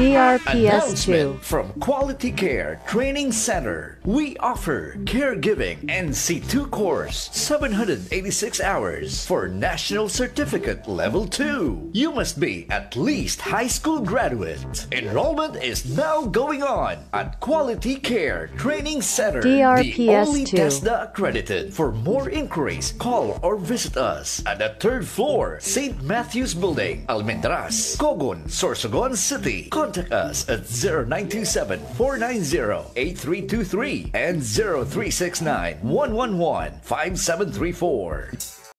DRPS2. From Quality Care Training Center. We offer caregiving NC2 course 786 hours for National Certificate Level 2. You must be at least high school graduate. Enrollment is now going on at Quality Care Training Center. The only DRPS2. TESDA accredited. For more inquiries, call or visit us at the third floor, St. Matthew's Building, Almendras, Cogon, Sorsogon City. Contact us at 0927-490-8323 and 0369-111-5734.